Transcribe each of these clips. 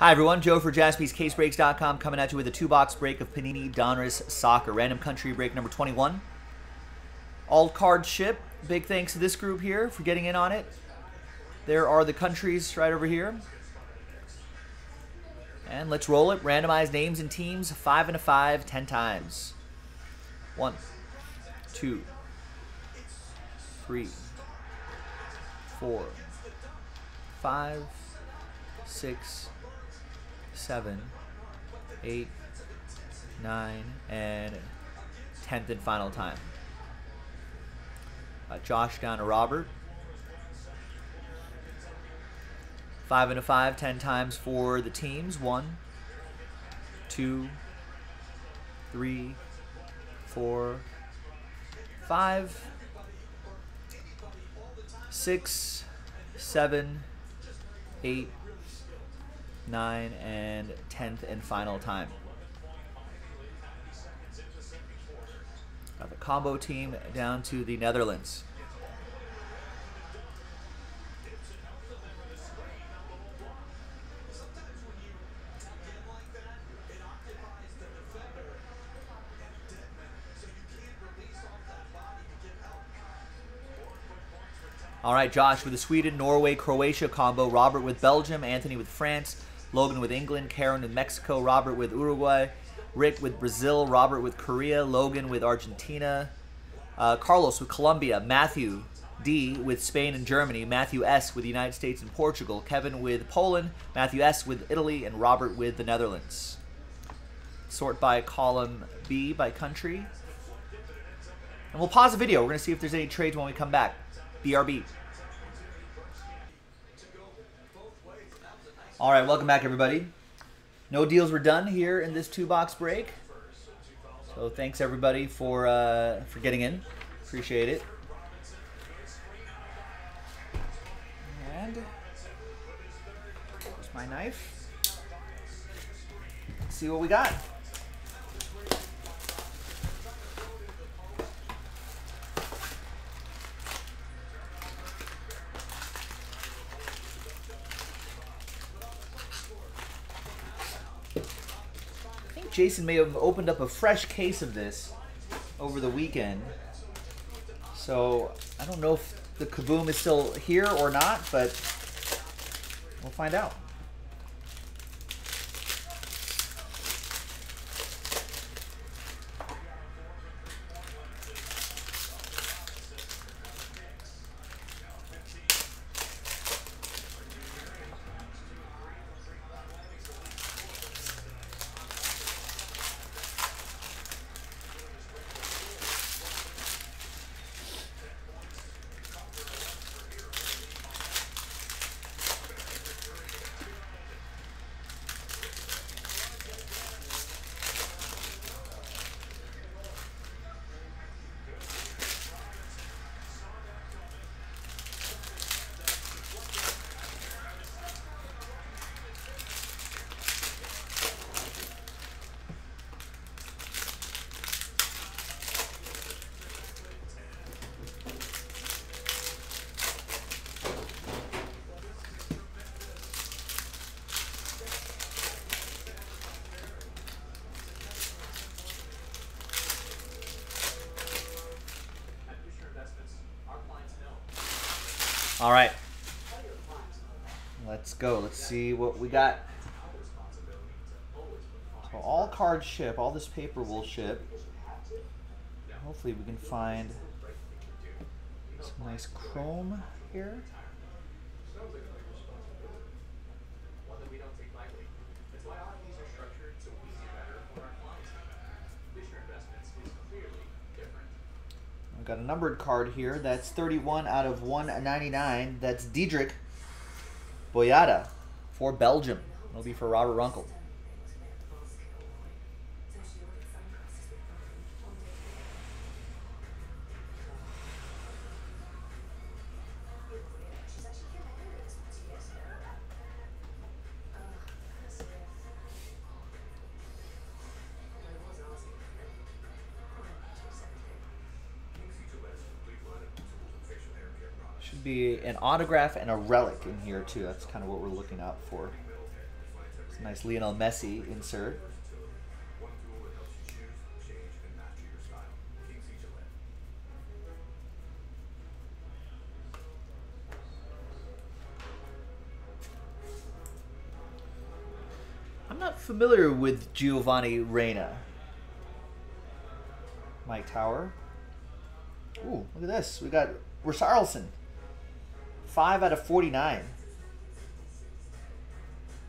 Hi, everyone. Joe for jaspyscasebreaks.com coming at you with a two box break of Panini Donruss Soccer. Random country break number 21. All card ship. Big thanks to this group here for getting in on it. There are the countries right over here. And let's roll it. Randomize names and teams. Five and a five, ten times. One, two, three, four, five, six, seven, eight, nine, and tenth and final time. Uh, Josh down to Robert. Five and a five, ten times for the teams. One, two, three, four, five, six, seven, eight, nine, and tenth and final time. Got the combo team down to the Netherlands. All right, Josh with the Sweden, Norway, Croatia combo. Robert with Belgium, Anthony with France, Logan with England, Karen with Mexico, Robert with Uruguay, Rick with Brazil, Robert with Korea, Logan with Argentina, uh, Carlos with Colombia, Matthew D with Spain and Germany, Matthew S with the United States and Portugal, Kevin with Poland, Matthew S with Italy, and Robert with the Netherlands. Sort by column B by country. And we'll pause the video. We're going to see if there's any trades when we come back. BRB. All right, welcome back, everybody. No deals were done here in this two-box break. So thanks, everybody, for, uh, for getting in. Appreciate it. And here's my knife. Let's see what we got. Jason may have opened up a fresh case of this over the weekend. So I don't know if the Kaboom is still here or not, but we'll find out. All right. Let's go. Let's see what we got. So all cards ship. All this paper will ship. Hopefully we can find some nice chrome here. I've got a numbered card here. That's 31 out of 199. That's Dedryck Boyata for Belgium. It'll be for Robert Runkle. Be an autograph and a relic in here too. That's kind of what we're looking out for. It's a nice Lionel Messi insert. I'm not familiar with Giovanni Reyna. Mike Tower. Ooh, look at this. We got Richarlison. 5 out of 49.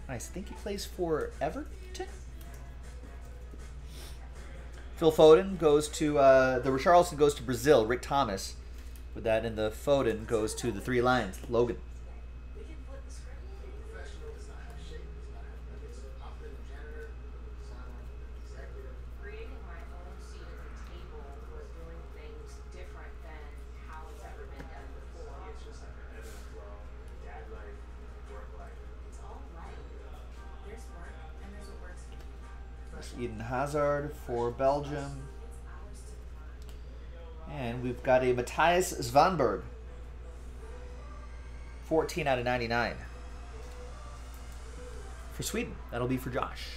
Nice. I think he plays for Everton. Phil Foden goes to uh, the Richarlison goes to Brazil. Rick Thomas with that, and the Foden goes to the Three Lions. Logan. For Belgium. And we've got a Mattias Svanberg. 14 out of 99. For Sweden. That'll be for Josh.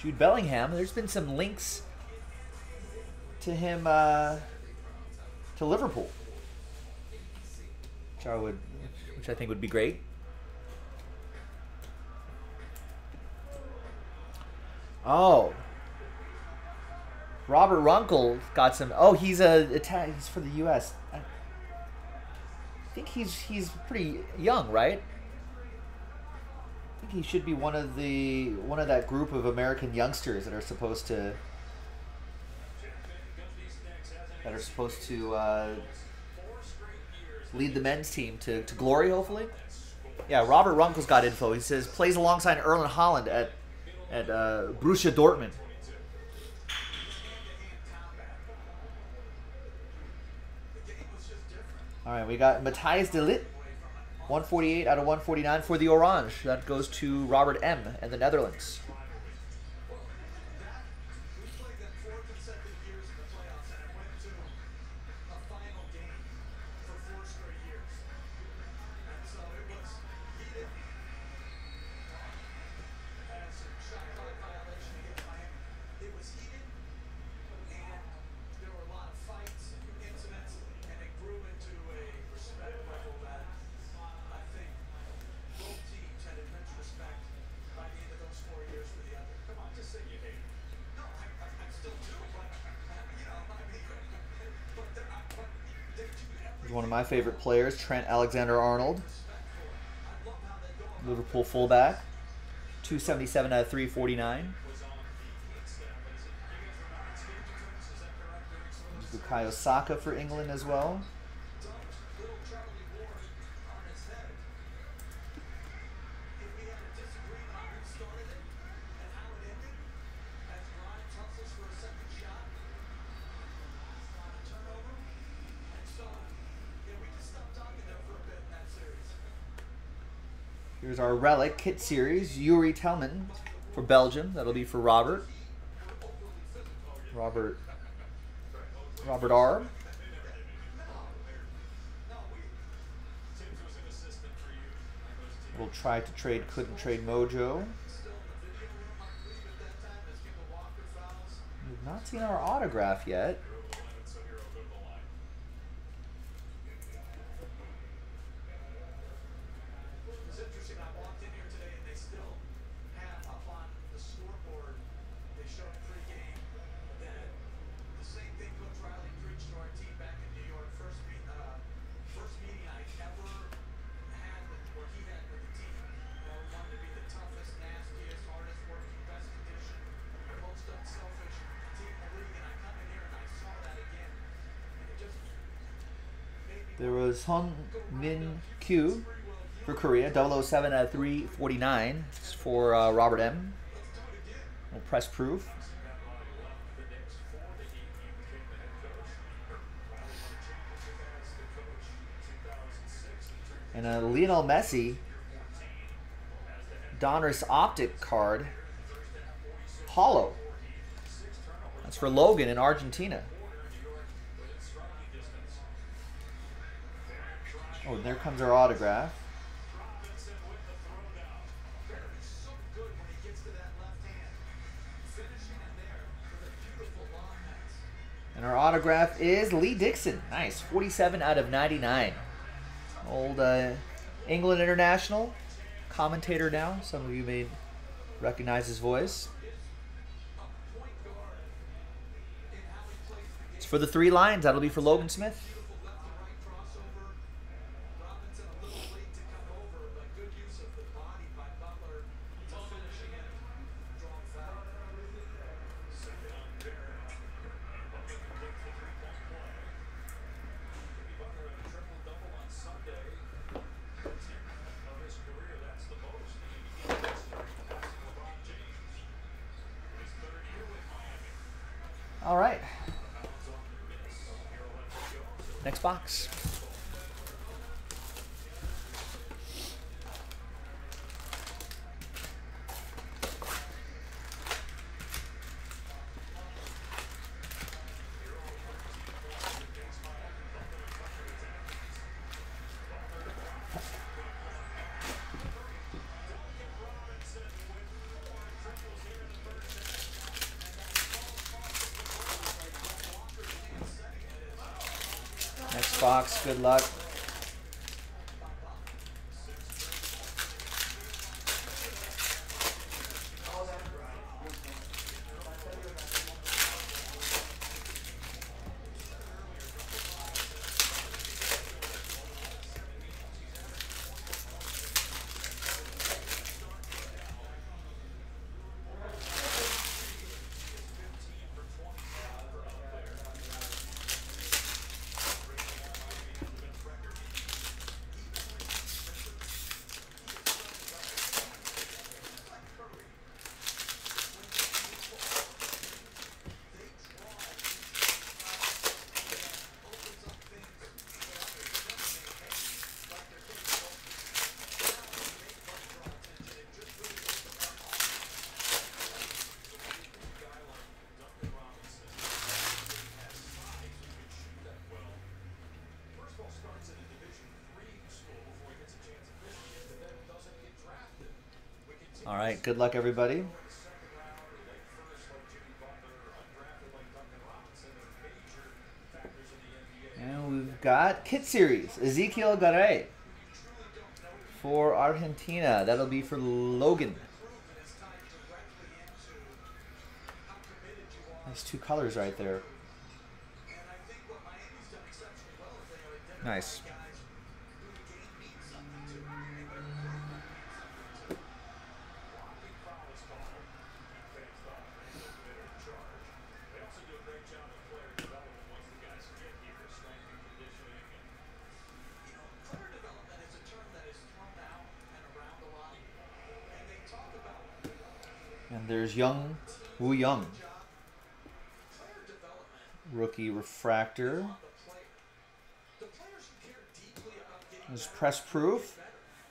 Jude Bellingham. There's been some links to him uh, to Liverpool which I would, which I think would be great. Oh, Robert Runkle got some. Oh, he's a. He's for the U.S. I think he's he's pretty young, right? I think he should be one of the one of that group of American youngsters that are supposed to that are supposed to uh, lead the men's team to, to glory, hopefully. Yeah, Robert Runkle's got info. He says plays alongside Erling Haaland at at uh, Borussia Dortmund. All right, we got Matthijs de Ligt, 148 out of 149 for the Orange. That goes to Robert M. and the Netherlands. One of my favorite players, Trent Alexander Arnold, I love how they go about Liverpool fullback, 277 out of 349. Bukayo Saka for England as well. little Charlie Ward on his head. If we had a disagreement on who started it and how it ended, as Grimes hustles for a second shot on a turnover, and so yeah, we just stopped talking there for a bit in that series. Here's our relic kit series. Yuri Telman for Belgium. That'll be for Robert. Robert. Robert R. We'll try to trade, couldn't trade Mojo. We've not seen our autograph yet. It's interesting. I walked in here today and they still have up on the scoreboard. They showed pregame that the same thing Coach Riley preached to our team back in New York. First meet, uh, first meeting I ever had with, or he had with the team. You know, we wanted to be the toughest, nastiest, hardest working, best conditioned, most unselfish team in the league. And I come in here and I saw that again, and it just. There was Hong Min Kyu for Korea, 007 out of 349 for uh, Robert M. Press proof. And a Lionel Messi Donruss Optic card, hollow. That's for Logan in Argentina. Oh, there comes our autograph. And our autograph is Lee Dixon. Nice. 47 out of 99. Old uh, England international. Commentator now. Some of you may recognize his voice. It's for the three lines. That'll be for Logan Smith. Beautiful left to right crossover. Robinson a little late to come over, but good use of the body by Butler to finishing it. Drawn foul. Second on Barrett. Butler complete the three-point play. Jimmy Butler had a triple-double on Sunday. Tenth of his career, that's the most. And he began this year passing LeBron James. His third year with Miami. All right. Fouls on the miss. Hero lets it go. Next box. Next box. Good luck. First of all, starts in a Division three school before he gets a chance at Michigan, but then doesn't get drafted. We continue All right. Good luck, everybody. and we've got Kit Series. Ezequiel Garay for Argentina. That'll be for Logan. Nice two colors right there. And And there's Young Woo Young, rookie refractor. getting There's press proof.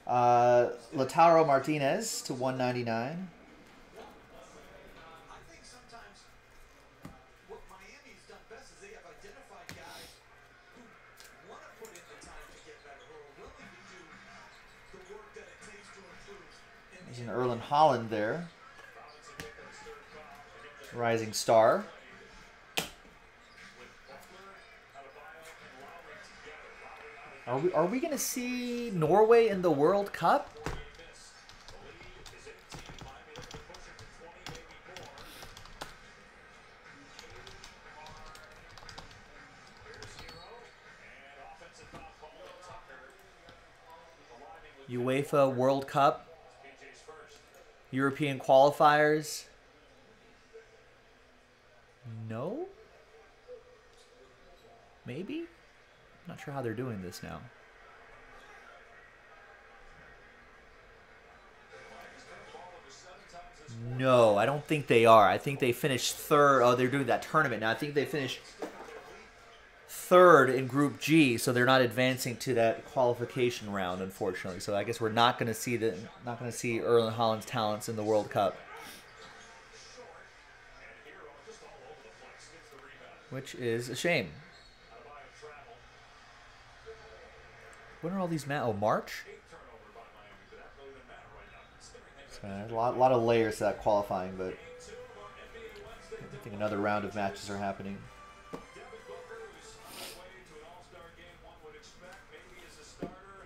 Uh, Lautaro Martinez to 199. I think sometimes what Miami's done best is they have identified guys who want to put in the time to get better, who are willing to do the work that it takes to improve. In There's the an Erling Haaland there. Rising star. Are we are we gonna see Norway in the World Cup? UEFA World Cup, European qualifiers. No? Maybe? Not sure how they're doing this now. No, I don't think they are. I think they finished third. Oh, they're doing that tournament now. I think they finished third in Group G, so they're not advancing to that qualification round, unfortunately. So I guess we're not going to see the not going to see Erling Haaland's talents in the World Cup. which is a shame. When are all these ma- Oh, March. So a lot, lot of layers to that qualifying, but I think another round of matches are happening.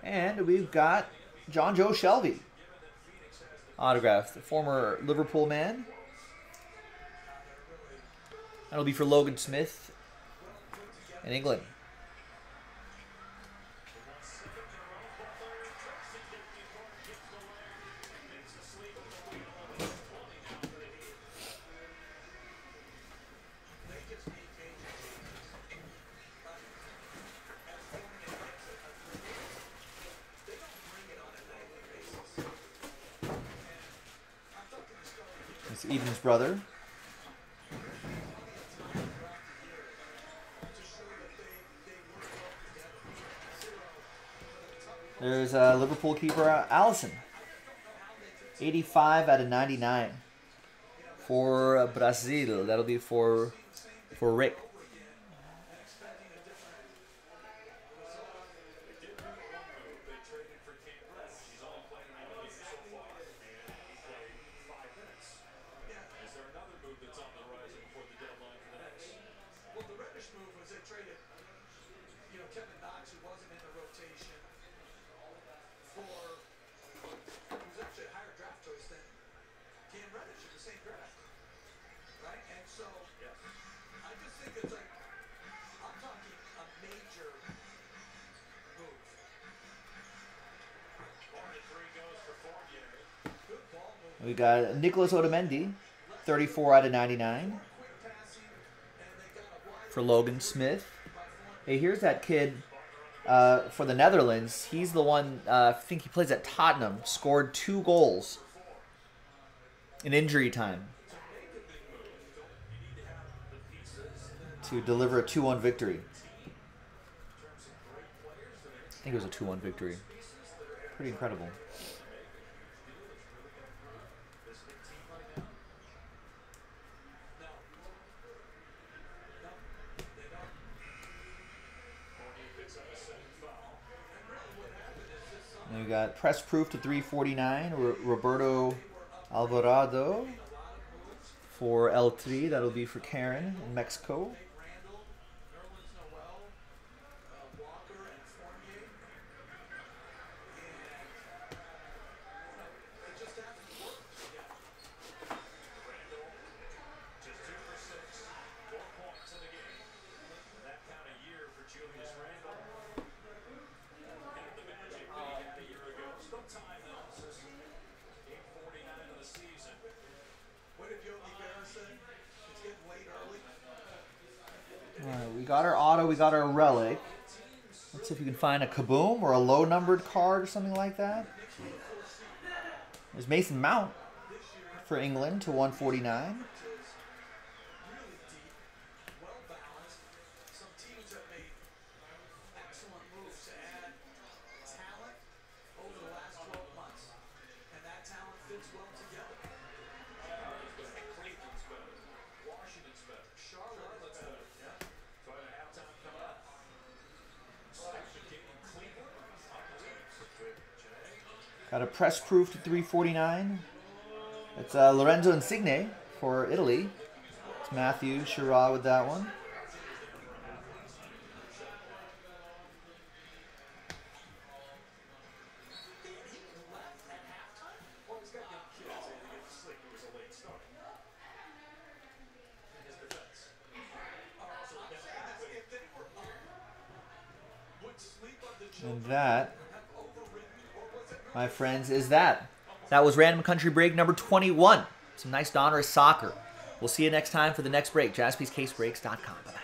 And we've got Jonjo Shelvey. Autograph, the former Liverpool man. That'll be for Logan Smith in England. It's Eden's brother. There's uh, Liverpool keeper Alisson. 85 out of 99 for Brazil. That'll be for for Rick. We got Nicolas Otamendi, 34 out of 99 quick passing, and they got a wide for Logan Smith. Hey, here's that kid uh, for the Netherlands. He's the one, uh, I think he plays at Tottenham, scored two goals in injury time to deliver a 2 1 victory. I think it was a 2 1 victory. Pretty incredible. Got press proof to 349, R- Roberto Alvarado for L3. That'll be for Karen in Mexico. Randall, Nerlens Noel, uh, Walker, and Fournier. And it just hasn't worked yet. Just two for six, four points in the game. And that kind of year for Julius Randle. Had the magic that he had a year ago. Sometime analysis. Game 49 of the season. What did Yogi Berra say? It's getting late early. Alright, we got our auto, we got our relic. Let's see if we can find a kaboom or a low numbered card or something like that. There's Mason Mount for England to 149. Press proof to 349. It's uh, Lorenzo Insigne for Italy. It's Matthew Shira with that one. Is that. That was Random Country Break number 21. Some nice Donruss soccer. We'll see you next time for the next break. JaspysCaseBreaks.com. Bye-bye.